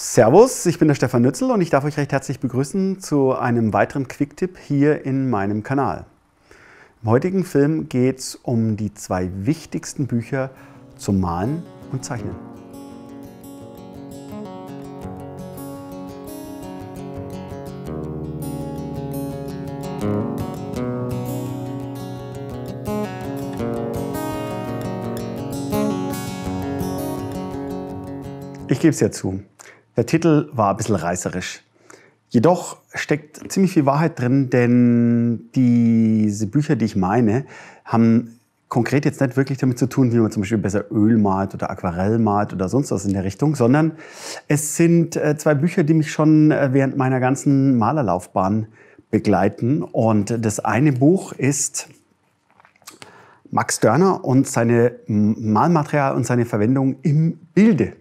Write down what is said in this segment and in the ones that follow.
Servus, ich bin der Stefan Nützel und ich darf euch recht herzlich begrüßen zu einem weiteren Quicktip hier in meinem Kanal. Im heutigen Film geht es um die zwei wichtigsten Bücher zum Malen und Zeichnen. Ich gebe es ja zu. Der Titel war ein bisschen reißerisch. Jedoch steckt ziemlich viel Wahrheit drin, denn diese Bücher, die ich meine, haben konkret jetzt nicht wirklich damit zu tun, wie man zum Beispiel besser Öl malt oder Aquarell malt oder sonst was in der Richtung, sondern es sind äh, zwei Bücher, die mich schon äh, während meiner ganzen Malerlaufbahn begleiten. Und das eine Buch ist Max Dörner und seine Malmaterial und seine Verwendung im Bilde.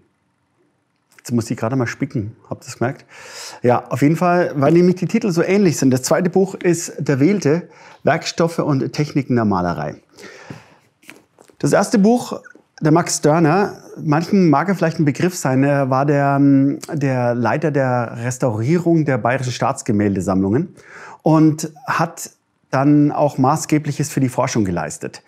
Jetzt muss ich gerade mal spicken, habt ihr das gemerkt? Ja, auf jeden Fall, weil nämlich die Titel so ähnlich sind. Das zweite Buch ist Der Wählte, Werkstoffe und Techniken der Malerei. Das erste Buch, der Max Dörner, manchen mag er vielleicht ein Begriff sein, er war der, der Leiter der Restaurierung der Bayerischen Staatsgemäldesammlungen und hat dann auch Maßgebliches für die Forschung geleistet.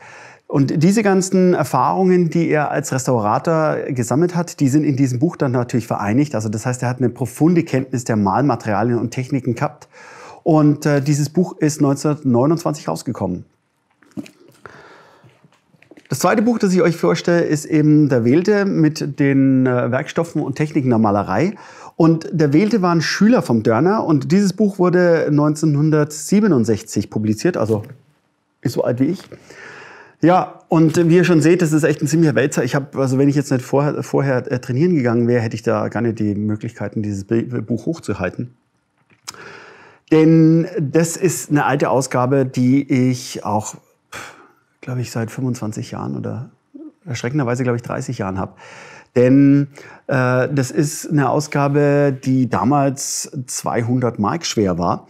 Und diese ganzen Erfahrungen, die er als Restaurator gesammelt hat, die sind in diesem Buch dann natürlich vereinigt. Also das heißt, er hat eine profunde Kenntnis der Malmaterialien und Techniken gehabt. Und äh, dieses Buch ist 1929 rausgekommen. Das zweite Buch, das ich euch vorstelle, ist eben Der Wählte mit den äh, Werkstoffen und Techniken der Malerei. Und Der Wählte war ein Schüler vom Dörner und dieses Buch wurde 1967 publiziert, also ist so alt wie ich. Ja, und wie ihr schon seht, das ist echt ein ziemlicher Wälzer. Ich habe, also wenn ich jetzt nicht vorher, vorher äh, trainieren gegangen wäre, hätte ich da gar nicht die Möglichkeiten, dieses Buch hochzuhalten. Denn das ist eine alte Ausgabe, die ich auch, glaube ich, seit 25 Jahren oder erschreckenderweise, glaube ich, 30 Jahren habe. Denn äh, das ist eine Ausgabe, die damals 200 Mark schwer war.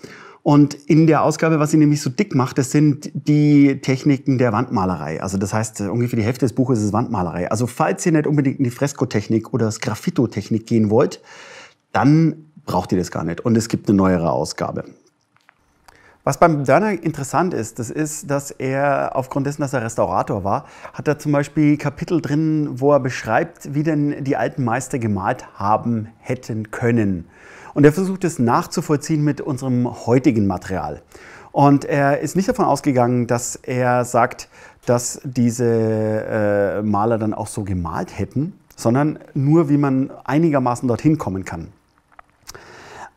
Und in der Ausgabe, was sie nämlich so dick macht, das sind die Techniken der Wandmalerei. Also das heißt, ungefähr die Hälfte des Buches ist Wandmalerei. Also falls ihr nicht unbedingt in die Freskotechnik oder das Graffito-Technik gehen wollt, dann braucht ihr das gar nicht. Und es gibt eine neuere Ausgabe. Was beim Dörner interessant ist, das ist, dass er aufgrund dessen, dass er Restaurator war, hat er zum Beispiel Kapitel drin, wo er beschreibt, wie denn die alten Meister gemalt haben hätten können. Und er versucht es nachzuvollziehen mit unserem heutigen Material. Und er ist nicht davon ausgegangen, dass er sagt, dass diese äh, Maler dann auch so gemalt hätten, sondern nur, wie man einigermaßen dorthin kommen kann.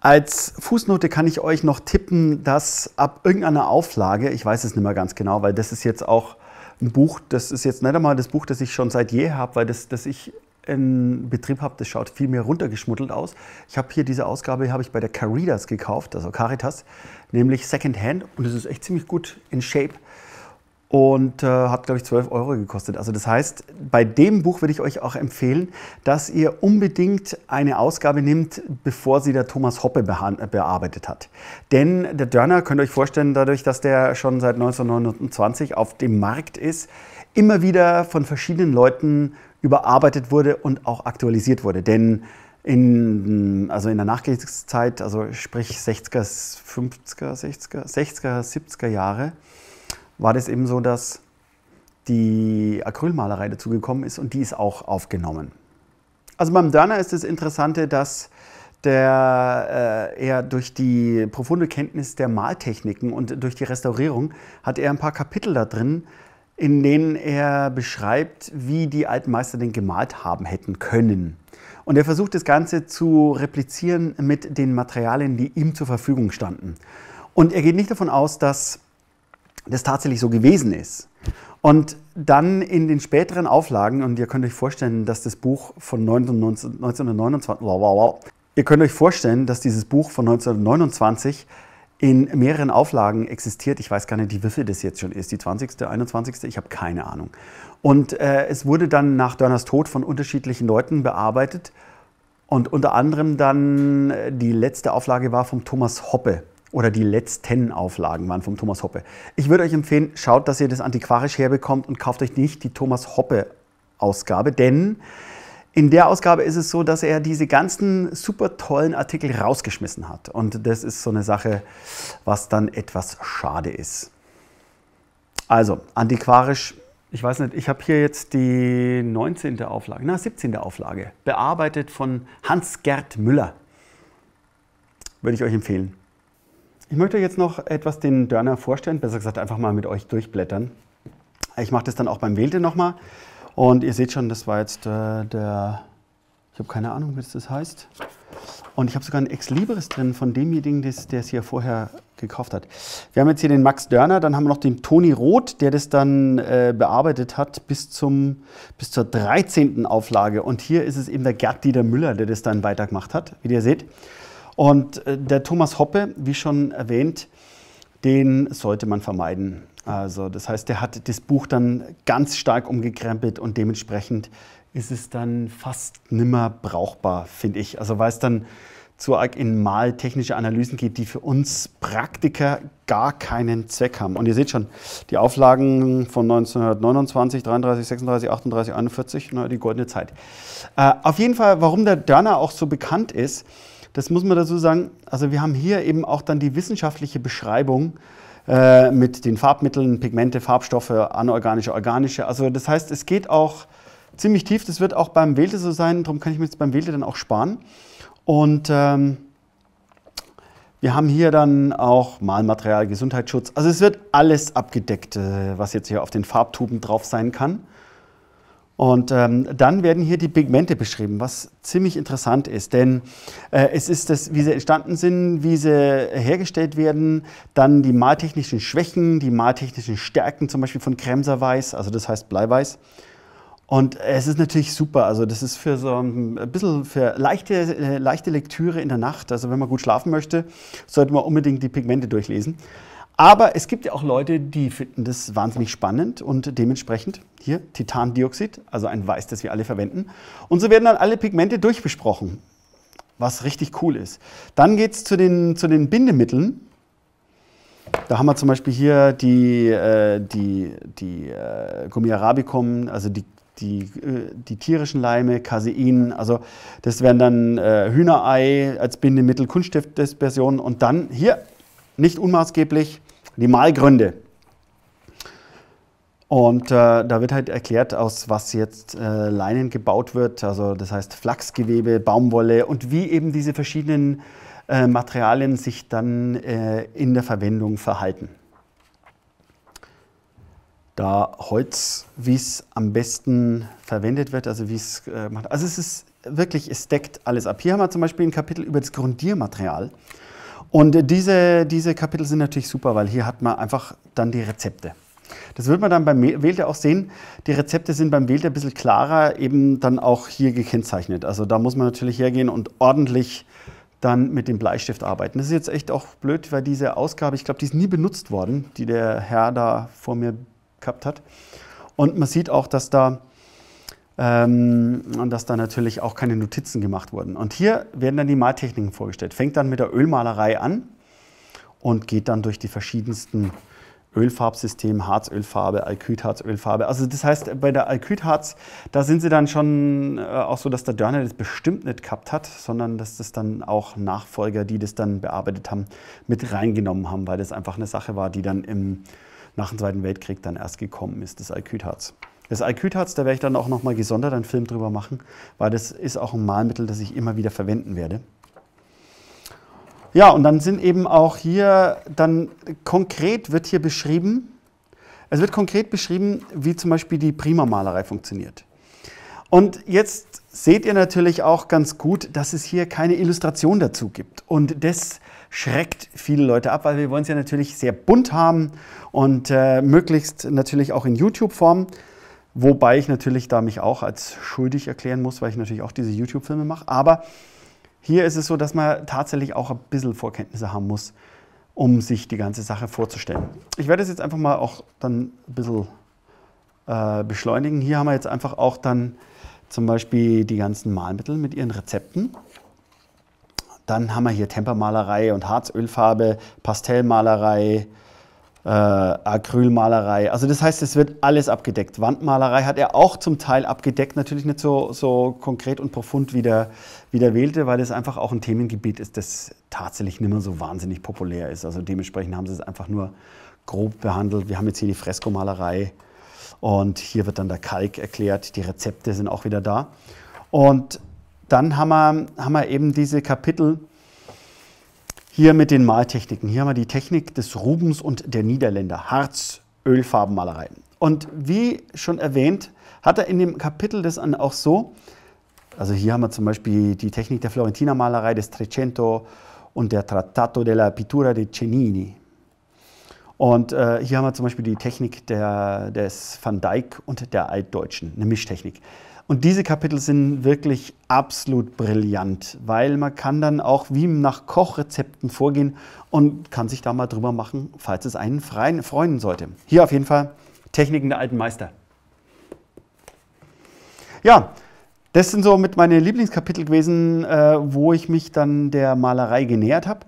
Als Fußnote kann ich euch noch tippen, dass ab irgendeiner Auflage, ich weiß es nicht mehr ganz genau, weil das ist jetzt auch ein Buch, das ist jetzt nicht einmal das Buch, das ich schon seit je habe, weil das, das ich einen Betrieb habe, das schaut viel mehr runtergeschmuddelt aus. Ich habe hier diese Ausgabe, habe ich bei der Caritas gekauft, also Caritas, nämlich Secondhand und es ist echt ziemlich gut in Shape und äh, hat, glaube ich, 12 Euro gekostet. Also das heißt, bei dem Buch würde ich euch auch empfehlen, dass ihr unbedingt eine Ausgabe nimmt, bevor sie der Thomas Hoppe bearbeitet hat. Denn der Dörner, könnt ihr euch vorstellen, dadurch, dass der schon seit 1929 auf dem Markt ist, immer wieder von verschiedenen Leuten überarbeitet wurde und auch aktualisiert wurde. Denn in, also in der Nachkriegszeit, also sprich 60er, 50er, 60er, 60er, 70er Jahre, war das eben so, dass die Acrylmalerei dazugekommen ist und die ist auch aufgenommen. Also beim Dörner ist das Interessante, dass der, äh, er durch die profunde Kenntnis der Maltechniken und durch die Restaurierung hat er ein paar Kapitel da drin, in denen er beschreibt, wie die alten Meister den gemalt haben hätten können. Und er versucht das Ganze zu replizieren mit den Materialien, die ihm zur Verfügung standen. Und er geht nicht davon aus, dass das tatsächlich so gewesen ist. Und dann in den späteren Auflagen, und ihr könnt euch vorstellen, dass das Buch von 1929, ihr könnt euch vorstellen, dass dieses Buch von 1929 in mehreren Auflagen existiert. Ich weiß gar nicht, wie viel das jetzt schon ist, die 20., 21., ich habe keine Ahnung. Und äh, es wurde dann nach Dörners Tod von unterschiedlichen Leuten bearbeitet. Und unter anderem dann äh, die letzte Auflage war vom Thomas Hoppe. Oder die letzten Auflagen waren vom Thomas Hoppe. Ich würde euch empfehlen, schaut, dass ihr das antiquarisch herbekommt und kauft euch nicht die Thomas Hoppe Ausgabe, denn In der Ausgabe ist es so, dass er diese ganzen super tollen Artikel rausgeschmissen hat. Und das ist so eine Sache, was dann etwas schade ist. Also, antiquarisch, ich weiß nicht, ich habe hier jetzt die 19. Auflage, na 17. Auflage, bearbeitet von Hans-Gerd Müller. Würde ich euch empfehlen. Ich möchte jetzt noch etwas den Dörner vorstellen, besser gesagt einfach mal mit euch durchblättern. Ich mache das dann auch beim Wählte nochmal. Und ihr seht schon, das war jetzt äh, der, ich habe keine Ahnung, wie das heißt. Und ich habe sogar ein Ex Libris drin von demjenigen, der es hier vorher gekauft hat. Wir haben jetzt hier den Max Dörner, dann haben wir noch den Toni Roth, der das dann äh, bearbeitet hat bis, zum, bis zur 13. Auflage. Und hier ist es eben der Gerd Dieter Müller, der das dann weitergemacht hat, wie ihr seht. Und äh, der Thomas Hoppe, wie schon erwähnt, den sollte man vermeiden. Also das heißt, der hat das Buch dann ganz stark umgekrempelt und dementsprechend ist es dann fast nimmer brauchbar, finde ich. Also weil es dann zu arg in mal technische Analysen geht, die für uns Praktiker gar keinen Zweck haben. Und ihr seht schon, die Auflagen von 1929, 33, 36, 38, 41, na, die goldene Zeit. Äh, auf jeden Fall, warum der Dörner auch so bekannt ist, das muss man dazu sagen. Also wir haben hier eben auch dann die wissenschaftliche Beschreibung äh, mit den Farbmitteln, Pigmente, Farbstoffe, anorganische, organische. Also das heißt, es geht auch ziemlich tief. Das wird auch beim Wählte so sein. Darum kann ich mir jetzt beim Wählte dann auch sparen. Und ähm, wir haben hier dann auch Malmaterial, Gesundheitsschutz. Also es wird alles abgedeckt, äh, was jetzt hier auf den Farbtuben drauf sein kann. Und ähm, dann werden hier die Pigmente beschrieben, was ziemlich interessant ist, denn äh, es ist das, wie sie entstanden sind, wie sie hergestellt werden, dann die maltechnischen Schwächen, die maltechnischen Stärken, zum Beispiel von Kremserweiß, also das heißt Bleiweiß. Und es ist natürlich super, also das ist für so ein bisschen für leichte, äh, leichte Lektüre in der Nacht, also wenn man gut schlafen möchte, sollte man unbedingt die Pigmente durchlesen. Aber es gibt ja auch Leute, die finden das wahnsinnig spannend und dementsprechend hier Titandioxid, also ein Weiß, das wir alle verwenden. Und so werden dann alle Pigmente durchbesprochen, was richtig cool ist. Dann geht es zu den, zu den Bindemitteln. Da haben wir zum Beispiel hier die, äh, die, die äh, Gummi arabicum, also die, die, äh, die tierischen Leime, Casein, also das wären dann Hühnerei als Bindemittel, Kunststoffdispersion und dann hier nicht unmaßgeblich, die Malgründe. Und äh, da wird halt erklärt, aus was jetzt äh, Leinen gebaut wird, also das heißt Flachsgewebe, Baumwolle und wie eben diese verschiedenen äh, Materialien sich dann äh, in der Verwendung verhalten. Da Holz, wie es am besten verwendet wird, also wie es äh, macht. Also es ist wirklich, es deckt alles ab. Hier haben wir zum Beispiel ein Kapitel über das Grundiermaterial. Und diese, diese Kapitel sind natürlich super, weil hier hat man einfach dann die Rezepte. Das wird man dann beim Wählte auch sehen. Die Rezepte sind beim Wählte ein bisschen klarer, eben dann auch hier gekennzeichnet. Also da muss man natürlich hergehen und ordentlich dann mit dem Bleistift arbeiten. Das ist jetzt echt auch blöd, weil diese Ausgabe, ich glaube, die ist nie benutzt worden, die der Herr da vor mir gehabt hat. Und man sieht auch, dass da ähm, und dass da natürlich auch keine Notizen gemacht wurden. Und hier werden dann die Maltechniken vorgestellt. Fängt dann mit der Ölmalerei an und geht dann durch die verschiedensten Ölfarbsysteme, Harzölfarbe, Alkydharzölfarbe. Also das heißt, bei der Alkydharz, da sind sie dann schon äh, auch so, dass der Dörner das bestimmt nicht gehabt hat, sondern dass das dann auch Nachfolger, die das dann bearbeitet haben, mit reingenommen haben, weil das einfach eine Sache war, die dann im, nach dem Zweiten Weltkrieg dann erst gekommen ist, das Alkydharz. Das Alkydharz, da werde ich dann auch nochmal gesondert einen Film drüber machen, weil das ist auch ein Malmittel, das ich immer wieder verwenden werde. Ja, und dann sind eben auch hier, dann konkret wird hier beschrieben, es wird konkret beschrieben, wie zum Beispiel die Prima-Malerei funktioniert. Und jetzt seht ihr natürlich auch ganz gut, dass es hier keine Illustration dazu gibt. Und das schreckt viele Leute ab, weil wir wollen es ja natürlich sehr bunt haben und äh, möglichst natürlich auch in YouTube-Form. Wobei ich natürlich da mich auch als schuldig erklären muss, weil ich natürlich auch diese YouTube-Filme mache. Aber hier ist es so, dass man tatsächlich auch ein bisschen Vorkenntnisse haben muss, um sich die ganze Sache vorzustellen. Ich werde es jetzt einfach mal auch dann ein bisschen äh, beschleunigen. Hier haben wir jetzt einfach auch dann zum Beispiel die ganzen Malmittel mit ihren Rezepten. Dann haben wir hier Tempermalerei und Harzölfarbe, Pastellmalerei, äh, Acrylmalerei. Also das heißt, es wird alles abgedeckt. Wandmalerei hat er auch zum Teil abgedeckt, natürlich nicht so, so konkret und profund wie der, wie der wählte, weil es einfach auch ein Themengebiet ist, das tatsächlich nicht mehr so wahnsinnig populär ist. Also dementsprechend haben sie es einfach nur grob behandelt. Wir haben jetzt hier die Freskomalerei und hier wird dann der Kalk erklärt. Die Rezepte sind auch wieder da. Und dann haben wir, haben wir eben diese Kapitel, hier mit den Maltechniken. Hier haben wir die Technik des Rubens und der Niederländer, Harz, Ölfarbenmalerei. Und wie schon erwähnt, hat er in dem Kapitel das auch so, also hier haben wir zum Beispiel die Technik der Florentinermalerei des Trecento und der Trattato della Pittura de Cennini. Und äh, hier haben wir zum Beispiel die Technik der, des Van Dyck und der Altdeutschen, eine Mischtechnik. Und diese Kapitel sind wirklich absolut brillant, weil man kann dann auch wie nach Kochrezepten vorgehen und kann sich da mal drüber machen, falls es einen freien freuen sollte. Hier auf jeden Fall Techniken der alten Meister. Ja, das sind so mit meine Lieblingskapitel gewesen, äh, wo ich mich dann der Malerei genähert habe.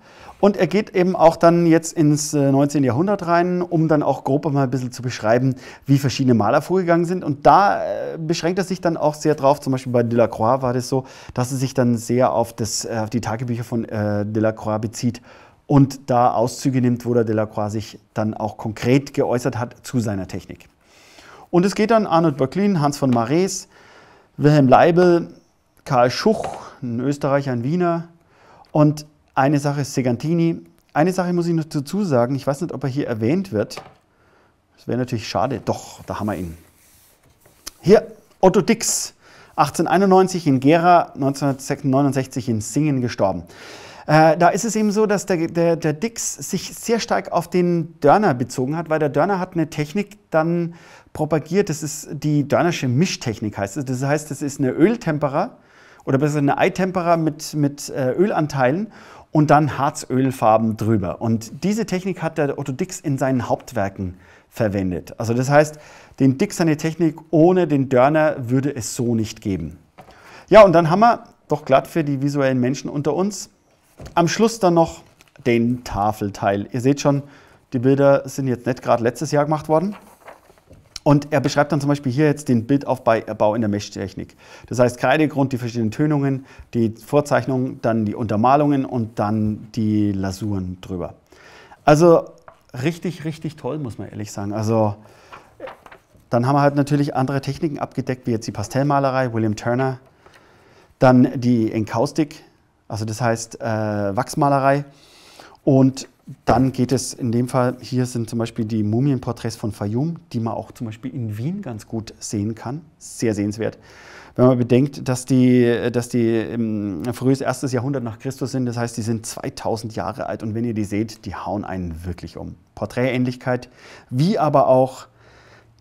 Und er geht eben auch dann jetzt ins 19. Äh, Jahrhundert rein, um dann auch grob mal ein bisschen zu beschreiben, wie verschiedene Maler vorgegangen sind. Und da äh, beschränkt er sich dann auch sehr drauf, zum Beispiel bei Delacroix war das so, dass er sich dann sehr auf, das, äh, auf die Tagebücher von Delacroix bezieht und da Auszüge nimmt, wo der Delacroix sich dann auch konkret geäußert hat zu seiner Technik. Und es geht dann Arnold Böcklin, Hans von Marais, Wilhelm Leibel, Karl Schuch, ein Österreicher, ein Wiener. Und eine Sache ist Segantini. Eine Sache muss ich noch dazu sagen. Ich weiß nicht, ob er hier erwähnt wird. Das wäre natürlich schade. Doch, da haben wir ihn. Hier, Otto Dix. 1891 in Gera, 1969 in Singen gestorben. Äh, da ist es eben so, dass der, der, der, Dix sich sehr stark auf den Dörner bezogen hat, weil der Dörner hat eine Technik dann propagiert, das ist die Dörnersche Mischtechnik heißt es. Das heißt, das ist eine Öltempera oder besser eine Eitempera mit, mit äh, Ölanteilen und dann Harzölfarben drüber. Und diese Technik hat der Otto Dix in seinen Hauptwerken verwendet. Also das heißt, den Dix seine Technik ohne den Dörner würde es so nicht geben. Ja, und dann haben wir doch glatt für die visuellen Menschen unter uns am Schluss dann noch den Tafelteil. Ihr seht schon, die Bilder sind jetzt nicht gerade letztes Jahr gemacht worden. Und er beschreibt dann zum Beispiel hier jetzt den Bildaufbau in der Meschtechnik. Das heißt Kreidegrund, die verschiedenen Tönungen, die Vorzeichnungen, dann die Untermalungen und dann die Lasuren drüber. Also richtig, richtig toll, muss man ehrlich sagen. Also dann haben wir halt natürlich andere Techniken abgedeckt, wie jetzt die Pastellmalerei, William Turner, dann die Enkaustik, also das heißt äh, Wachsmalerei und dann geht es in dem Fall, hier sind zum Beispiel die Mumienporträts von Fayum, die man auch zum Beispiel in Wien ganz gut sehen kann. Sehr sehenswert. Wenn man bedenkt, dass die, dass die im frühes erstes Jahrhundert nach Christus sind, das heißt, die sind 2000 Jahre alt und wenn ihr die seht, die hauen einen wirklich um. Porträtähnlichkeit, wie aber auch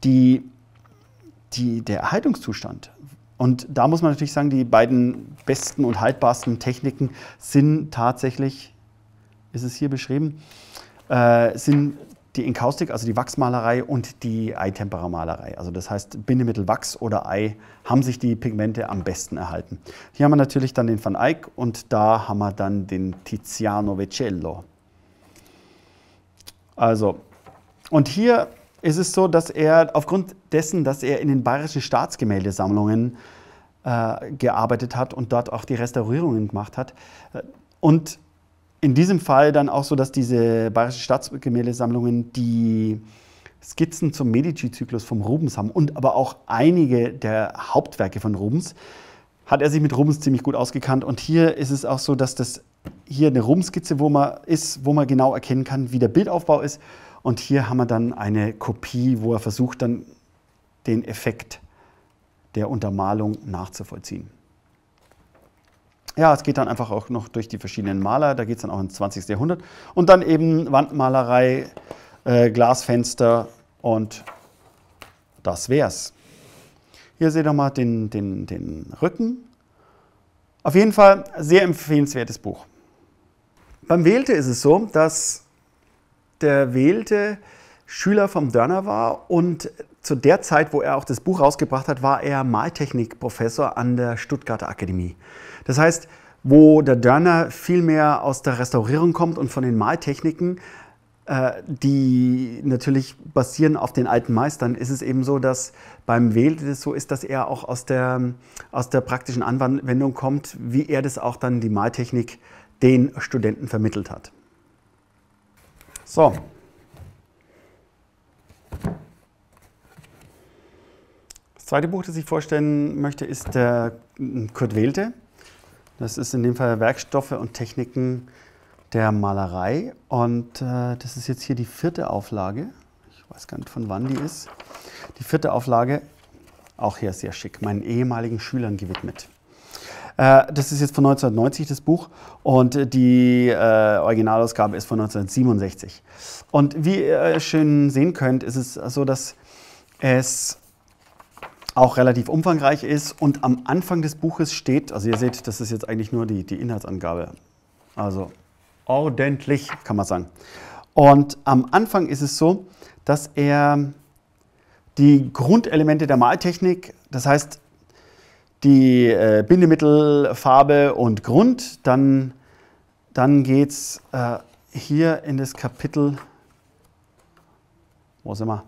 die, die, der Erhaltungszustand. Und da muss man natürlich sagen, die beiden besten und haltbarsten Techniken sind tatsächlich ist es hier beschrieben, äh, sind die Enkaustik, also die Wachsmalerei und die Eitempera-Malerei. Also das heißt, Bindemittel Wachs oder Ei haben sich die Pigmente am besten erhalten. Hier haben wir natürlich dann den Van Eyck und da haben wir dann den Tiziano Vecello. Also, und hier ist es so, dass er aufgrund dessen, dass er in den bayerischen Staatsgemäldesammlungen äh, gearbeitet hat und dort auch die Restaurierungen gemacht hat äh, und in diesem Fall dann auch so, dass diese Bayerische Staatsgemäldesammlungen die Skizzen zum Medici-Zyklus vom Rubens haben und aber auch einige der Hauptwerke von Rubens, hat er sich mit Rubens ziemlich gut ausgekannt. Und hier ist es auch so, dass das hier eine Rubens-Skizze ist, wo man genau erkennen kann, wie der Bildaufbau ist. Und hier haben wir dann eine Kopie, wo er versucht, dann den Effekt der Untermalung nachzuvollziehen. Ja, es geht dann einfach auch noch durch die verschiedenen Maler, da geht es dann auch ins 20. Jahrhundert. Und dann eben Wandmalerei, äh, Glasfenster und das wär's. Hier seht ihr mal den, den, den Rücken. Auf jeden Fall sehr empfehlenswertes Buch. Beim Wählte ist es so, dass der Wählte Schüler vom Dörner war und zu der Zeit, wo er auch das Buch rausgebracht hat, war er Maltechnikprofessor an der Stuttgarter Akademie. Das heißt, wo der Dörner viel mehr aus der Restaurierung kommt und von den Maltechniken, äh, die natürlich basieren auf den alten Meistern, ist es eben so, dass beim Wählt es so ist, dass er auch aus der, aus der praktischen Anwendung kommt, wie er das auch dann die Maltechnik den Studenten vermittelt hat. So. Zweite Buch, das ich vorstellen möchte, ist der Kurt Wählte. Das ist in dem Fall Werkstoffe und Techniken der Malerei. Und äh, das ist jetzt hier die vierte Auflage. Ich weiß gar nicht, von wann die ist. Die vierte Auflage, auch hier sehr schick, meinen ehemaligen Schülern gewidmet. Äh, das ist jetzt von 1990 das Buch und die äh, Originalausgabe ist von 1967. Und wie ihr schön sehen könnt, ist es so, dass es auch relativ umfangreich ist und am Anfang des Buches steht, also ihr seht, das ist jetzt eigentlich nur die, die Inhaltsangabe. Also ordentlich, kann man sagen. Und am Anfang ist es so, dass er die Grundelemente der Maltechnik, das heißt die äh, Bindemittel, Farbe und Grund, dann, dann geht es äh, hier in das Kapitel, wo sind wir?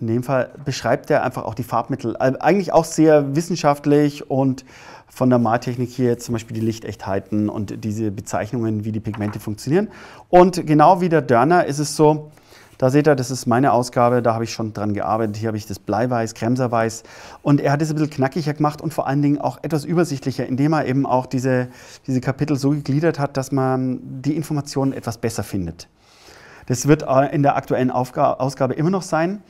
In dem Fall beschreibt er einfach auch die Farbmittel, äh, eigentlich auch sehr wissenschaftlich und von der Maltechnik hier zum Beispiel die Lichtechtheiten und diese Bezeichnungen, wie die Pigmente funktionieren. Und genau wie der Dörner ist es so, da seht ihr, das ist meine Ausgabe, da habe ich schon dran gearbeitet. Hier habe ich das Bleiweiß, Kremserweiß. Und er hat es ein bisschen knackiger gemacht und vor allen Dingen auch etwas übersichtlicher, indem er eben auch diese, diese Kapitel so gegliedert hat, dass man die Informationen etwas besser findet. Das wird in der aktuellen Ausgabe immer noch sein.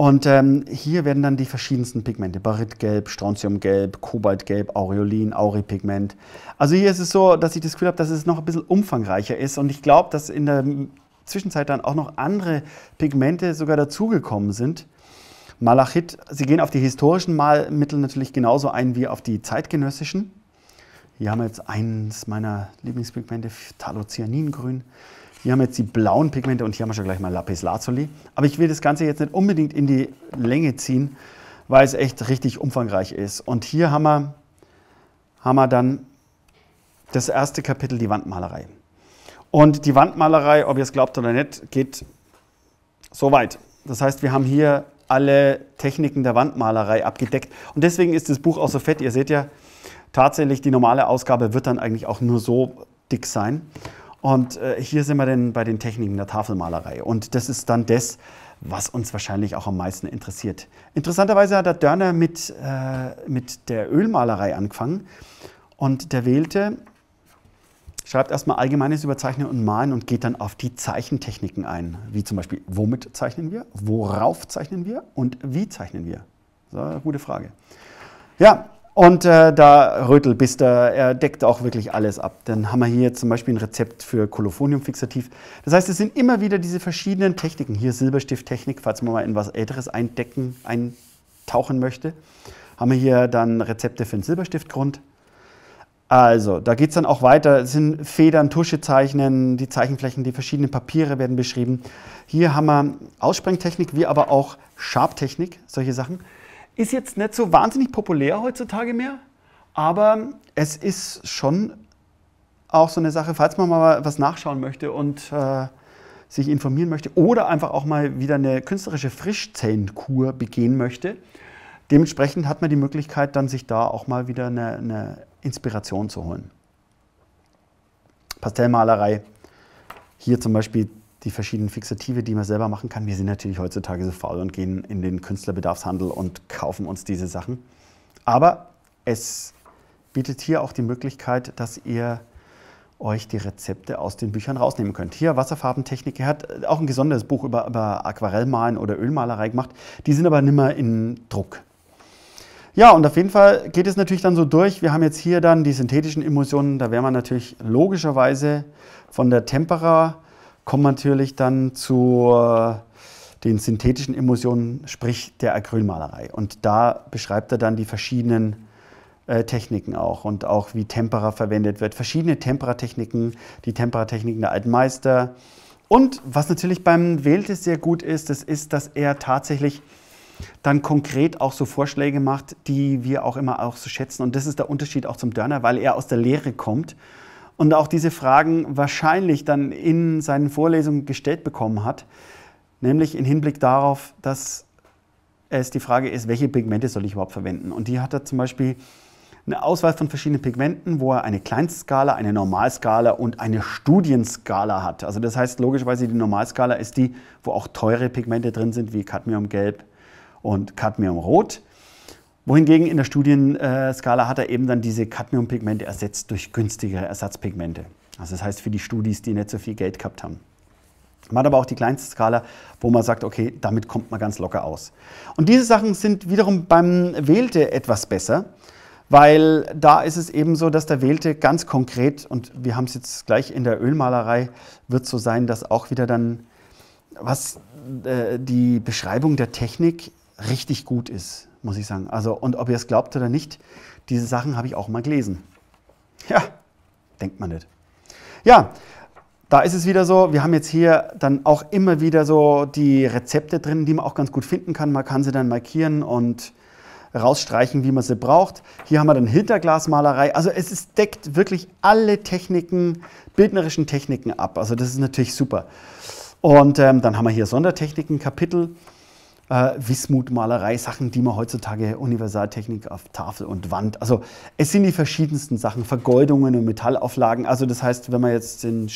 Und ähm, hier werden dann die verschiedensten Pigmente, Barytgelb, Strontiumgelb, Kobaltgelb, Aureolin, Auripigment. Also hier ist es so, dass ich das Gefühl habe, dass es noch ein bisschen umfangreicher ist. Und ich glaube, dass in der Zwischenzeit dann auch noch andere Pigmente sogar dazugekommen sind. Malachit, sie gehen auf die historischen Malmittel natürlich genauso ein wie auf die zeitgenössischen. Hier haben wir jetzt eines meiner Lieblingspigmente, Phthalocyaningrün. Hier haben wir jetzt die blauen Pigmente und hier haben wir schon gleich mal Lapis Lazuli. Aber ich will das Ganze jetzt nicht unbedingt in die Länge ziehen, weil es echt richtig umfangreich ist. Und hier haben wir, haben wir dann das erste Kapitel, die Wandmalerei. Und die Wandmalerei, ob ihr es glaubt oder nicht, geht so weit. Das heißt, wir haben hier alle Techniken der Wandmalerei abgedeckt. Und deswegen ist das Buch auch so fett. Ihr seht ja, tatsächlich die normale Ausgabe wird dann eigentlich auch nur so dick sein. Und äh, hier sind wir dann bei den Techniken der Tafelmalerei. Und das ist dann das, was uns wahrscheinlich auch am meisten interessiert. Interessanterweise hat der Dörner mit, äh, mit der Ölmalerei angefangen. Und der wählte, schreibt erstmal Allgemeines über Zeichnen und Malen und geht dann auf die Zeichentechniken ein. Wie zum Beispiel, womit zeichnen wir, worauf zeichnen wir und wie zeichnen wir? Eine gute Frage. Ja, und äh, da Rötelbister, er deckt auch wirklich alles ab. Dann haben wir hier zum Beispiel ein Rezept für Kolophonium-Fixativ. Das heißt, es sind immer wieder diese verschiedenen Techniken. Hier Silberstifttechnik, falls man mal in was Älteres eindecken, eintauchen möchte. Haben wir hier dann Rezepte für den Silberstiftgrund. Also, da geht es dann auch weiter. Es sind Federn, Tuschezeichnen, die Zeichenflächen, die verschiedenen Papiere werden beschrieben. Hier haben wir Aussprengtechnik, wie aber auch Schabtechnik, solche Sachen. Ist jetzt nicht so wahnsinnig populär heutzutage mehr, aber es ist schon auch so eine Sache, falls man mal was nachschauen möchte und äh, sich informieren möchte oder einfach auch mal wieder eine künstlerische Frischzellenkur begehen möchte. Dementsprechend hat man die Möglichkeit, dann sich da auch mal wieder eine, eine Inspiration zu holen. Pastellmalerei, hier zum Beispiel die verschiedenen Fixative, die man selber machen kann. Wir sind natürlich heutzutage so faul und gehen in den Künstlerbedarfshandel und kaufen uns diese Sachen. Aber es bietet hier auch die Möglichkeit, dass ihr euch die Rezepte aus den Büchern rausnehmen könnt. Hier Wasserfarbentechnik, er hat auch ein gesondertes Buch über, über Aquarellmalen oder Ölmalerei gemacht. Die sind aber nicht mehr in Druck. Ja, und auf jeden Fall geht es natürlich dann so durch. Wir haben jetzt hier dann die synthetischen Emulsionen. Da wäre man natürlich logischerweise von der Tempera kommen natürlich dann zu den synthetischen Emulsionen, sprich der Acrylmalerei. Und da beschreibt er dann die verschiedenen äh, Techniken auch und auch wie Tempera verwendet wird. Verschiedene Temperatechniken, die Temperatechniken der alten Meister. Und was natürlich beim Wählte sehr gut ist, das ist, dass er tatsächlich dann konkret auch so Vorschläge macht, die wir auch immer auch so schätzen. Und das ist der Unterschied auch zum Dörner, weil er aus der Lehre kommt und auch diese Fragen wahrscheinlich dann in seinen Vorlesungen gestellt bekommen hat, nämlich im Hinblick darauf, dass es die Frage ist, welche Pigmente soll ich überhaupt verwenden? Und die hat er zum Beispiel eine Auswahl von verschiedenen Pigmenten, wo er eine Kleinstskala, eine Normalskala und eine Studienskala hat. Also das heißt logischerweise, die Normalskala ist die, wo auch teure Pigmente drin sind, wie Cadmiumgelb und Cadmiumrot. Wohingegen in der Studienskala hat er eben dann diese Cadmiumpigmente ersetzt durch günstigere Ersatzpigmente. Also das heißt für die Studis, die nicht so viel Geld gehabt haben. Man hat aber auch die kleinste Skala, wo man sagt, okay, damit kommt man ganz locker aus. Und diese Sachen sind wiederum beim Wählte etwas besser, weil da ist es eben so, dass der Wählte ganz konkret, und wir haben es jetzt gleich in der Ölmalerei, wird so sein, dass auch wieder dann, was äh, die Beschreibung der Technik richtig gut ist, muss ich sagen. Also, und ob ihr es glaubt oder nicht, diese Sachen habe ich auch mal gelesen. Ja, denkt man nicht. Ja, da ist es wieder so, wir haben jetzt hier dann auch immer wieder so die Rezepte drin, die man auch ganz gut finden kann. Man kann sie dann markieren und rausstreichen, wie man sie braucht. Hier haben wir dann Hinterglasmalerei. Also es ist, deckt wirklich alle Techniken, bildnerischen Techniken ab. Also das ist natürlich super. Und ähm, dann haben wir hier Sondertechniken, Kapitel, äh, Wismutmalerei, Sachen, die man heutzutage Universaltechnik auf Tafel und Wand. Also es sind die verschiedensten Sachen, Vergoldungen und Metallauflagen. Also das heißt, wenn man jetzt in,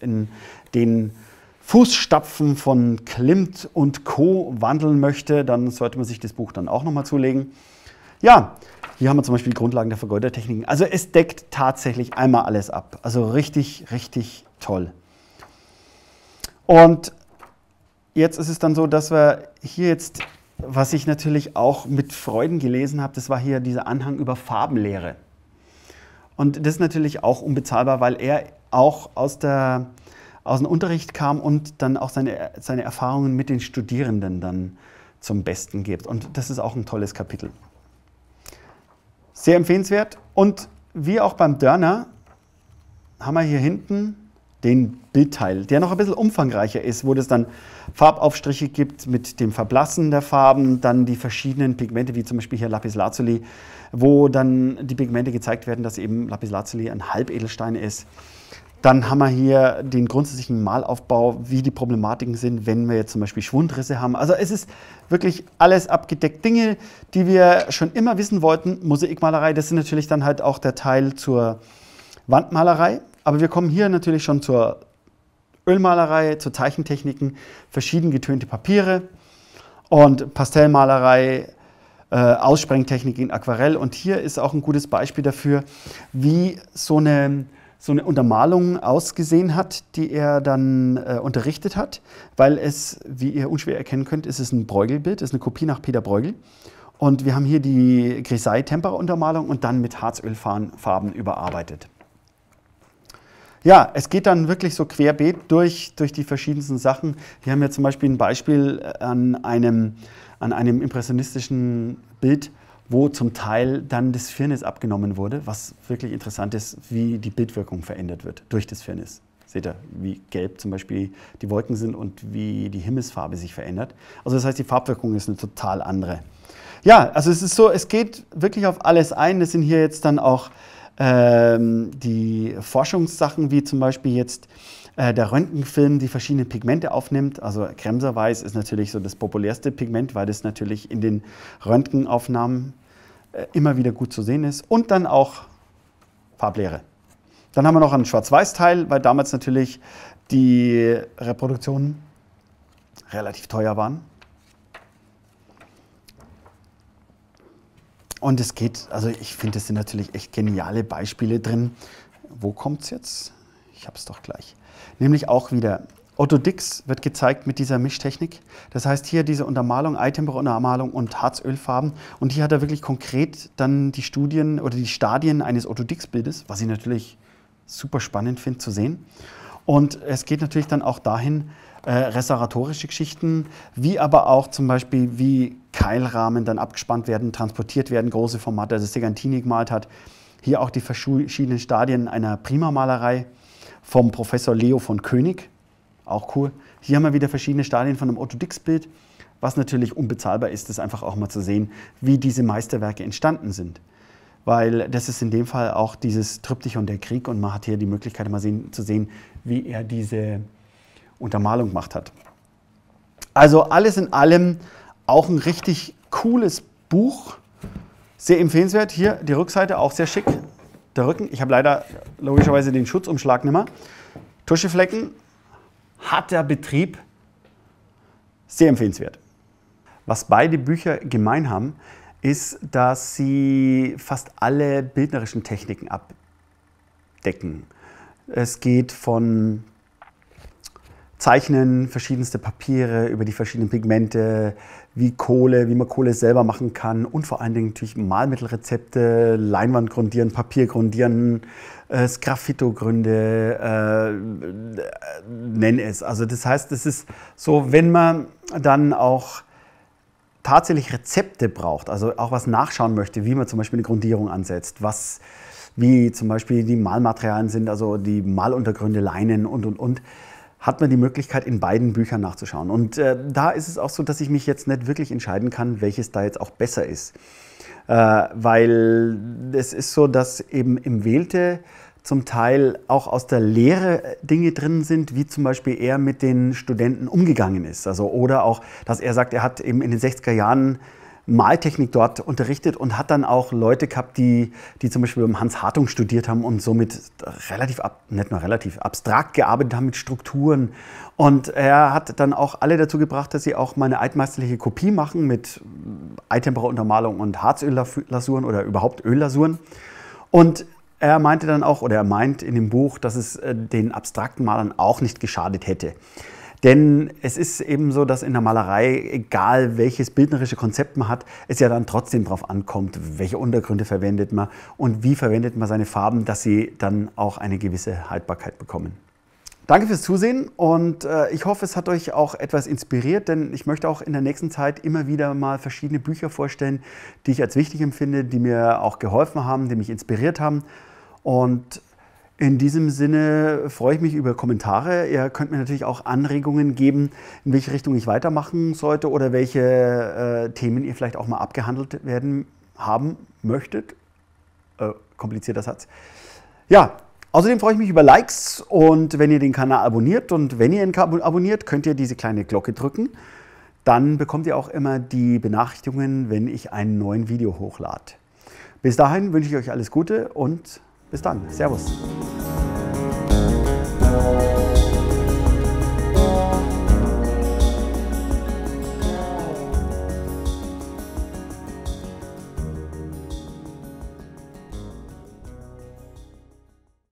in den Fußstapfen von Klimt und Co. wandeln möchte, dann sollte man sich das Buch dann auch nochmal zulegen. Ja, hier haben wir zum Beispiel die Grundlagen der Vergoldertechniken. Also es deckt tatsächlich einmal alles ab. Also richtig, richtig toll. Und jetzt ist es dann so, dass wir hier jetzt, was ich natürlich auch mit Freuden gelesen habe, das war hier dieser Anhang über Farbenlehre. Und das ist natürlich auch unbezahlbar, weil er auch aus der aus dem Unterricht kam und dann auch seine, seine Erfahrungen mit den Studierenden dann zum Besten gibt. Und das ist auch ein tolles Kapitel. Sehr empfehlenswert. Und wie auch beim Dörner haben wir hier hinten den Bildteil, der noch ein bisschen umfangreicher ist, wo es dann Farbaufstriche gibt mit dem Verblassen der Farben, dann die verschiedenen Pigmente, wie zum Beispiel hier Lapis Lazuli, wo dann die Pigmente gezeigt werden, dass eben Lapis Lazuli ein Halbedelstein ist. Dann haben wir hier den grundsätzlichen Malaufbau, wie die Problematiken sind, wenn wir jetzt zum Beispiel Schwundrisse haben. Also es ist wirklich alles abgedeckt. Dinge, die wir schon immer wissen wollten. Mosaikmalerei, das sind natürlich dann halt auch der Teil zur Wandmalerei. Aber wir kommen hier natürlich schon zur Ölmalerei, zu Zeichentechniken, verschieden getönte Papiere und Pastellmalerei, äh, Aussprengtechnik in Aquarell. Und hier ist auch ein gutes Beispiel dafür, wie so eine so eine Untermalung ausgesehen hat, die er dann äh, unterrichtet hat, weil es, wie ihr unschwer erkennen könnt, ist es ein Bruegel-Bild, ist eine Kopie nach Peter Bruegel. Und wir haben hier die Grisaille-Tempera-Untermalung und dann mit Harzölfarben überarbeitet. Ja, es geht dann wirklich so querbeet durch, durch die verschiedensten Sachen. Wir haben hier zum Beispiel ein Beispiel an einem, an einem impressionistischen Bild, wo zum Teil dann das Firnis abgenommen wurde, was wirklich interessant ist, wie die Bildwirkung verändert wird durch das Firnis. Seht ihr, wie gelb zum Beispiel die Wolken sind und wie die Himmelsfarbe sich verändert. Also das heißt, die Farbwirkung ist eine total andere. Ja, also es ist so, es geht wirklich auf alles ein. Das sind hier jetzt dann auch ähm, die Forschungssachen, wie zum Beispiel jetzt äh, der Röntgenfilm die verschiedenen Pigmente aufnimmt. Also Kremserweiß ist natürlich so das populärste Pigment, weil das natürlich in den Röntgenaufnahmen äh, immer wieder gut zu sehen ist. Und dann auch Farblehre. Dann haben wir noch einen Schwarz-Weiß-Teil, weil damals natürlich die Reproduktionen relativ teuer waren. Und es geht, also ich finde, es sind natürlich echt geniale Beispiele drin. Wo kommt es jetzt? Ich habe es doch gleich. Nämlich auch wieder Otto Dix wird gezeigt mit dieser Mischtechnik. Das heißt hier diese Untermalung, Eitempera-Untermalung und Harzölfarben. Und hier hat er wirklich konkret dann die Studien oder die Stadien eines Otto Dix-Bildes, was ich natürlich super spannend finde zu sehen. Und es geht natürlich dann auch dahin, äh, restauratorische Geschichten, wie aber auch zum Beispiel, wie Keilrahmen dann abgespannt werden, transportiert werden, große Formate, also Segantini gemalt hat. Hier auch die verschiedenen Stadien einer Prima-Malerei vom Professor Leo von König, auch cool. Hier haben wir wieder verschiedene Stadien von einem Otto-Dix-Bild. Was natürlich unbezahlbar ist, ist einfach auch mal zu sehen, wie diese Meisterwerke entstanden sind. weil das ist in dem Fall auch dieses Triptychon der Krieg und man hat hier die Möglichkeit mal sehen, zu sehen, wie er diese Untermalung gemacht hat. Also alles in allem auch ein richtig cooles Buch, sehr empfehlenswert. Hier die Rückseite auch sehr schick, der Rücken. Ich habe leider logischerweise den Schutzumschlag nicht mehr. Tuscheflecken, harter Betrieb, sehr empfehlenswert. Was beide Bücher gemein haben, ist, dass sie fast alle bildnerischen Techniken abdecken. Es geht von Zeichnen, verschiedenste Papiere über die verschiedenen Pigmente, wie Kohle, wie man Kohle selber machen kann und vor allen Dingen natürlich Malmittelrezepte, Leinwand grundieren, Papier grundieren, äh, Sgraffito-Gründe, äh, nenn es. Also das heißt, es ist so, wenn man dann auch tatsächlich Rezepte braucht, also auch was nachschauen möchte, wie man zum Beispiel eine Grundierung ansetzt, was wie zum Beispiel die Malmaterialien sind, also die Maluntergründe, Leinen und und und, hat man die Möglichkeit, in beiden Büchern nachzuschauen. Und äh, da ist es auch so, dass ich mich jetzt nicht wirklich entscheiden kann, welches da jetzt auch besser ist. Äh, weil es ist so, dass eben im Wählte zum Teil auch aus der Lehre Dinge drin sind, wie zum Beispiel er mit den Studenten umgegangen ist. Also, oder auch, dass er sagt, er hat eben in den 60er Jahren Maltechnik dort unterrichtet und hat dann auch Leute gehabt, die, die zum Beispiel beim Hans Hartung studiert haben und somit relativ, ab, nicht nur relativ abstrakt gearbeitet haben mit Strukturen. Und er hat dann auch alle dazu gebracht, dass sie auch mal eine altmeisterliche Kopie machen mit Eitempera-Untermalung und Harzöllasuren oder überhaupt Öllasuren. Und er meinte dann auch, oder er meint in dem Buch, dass es äh, den abstrakten Malern auch nicht geschadet hätte. Denn es ist eben so, dass in der Malerei, egal welches bildnerische Konzept man hat, es ja dann trotzdem darauf ankommt, welche Untergründe verwendet man und wie verwendet man seine Farben, dass sie dann auch eine gewisse Haltbarkeit bekommen. Danke fürs Zusehen und äh, ich hoffe, es hat euch auch etwas inspiriert, denn ich möchte auch in der nächsten Zeit immer wieder mal verschiedene Bücher vorstellen, die ich als wichtig empfinde, die mir auch geholfen haben, die mich inspiriert haben. Und in diesem Sinne freue ich mich über Kommentare. Ihr könnt mir natürlich auch Anregungen geben, in welche Richtung ich weitermachen sollte oder welche äh, Themen ihr vielleicht auch mal abgehandelt werden haben möchtet. Äh, komplizierter Satz. Ja, außerdem freue ich mich über Likes und wenn ihr den Kanal abonniert und wenn ihr ihn abonniert, könnt ihr diese kleine Glocke drücken. Dann bekommt ihr auch immer die Benachrichtigungen, wenn ich einen neuen Video hochlade. Bis dahin wünsche ich euch alles Gute und bis dann. Servus.